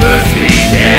Mercy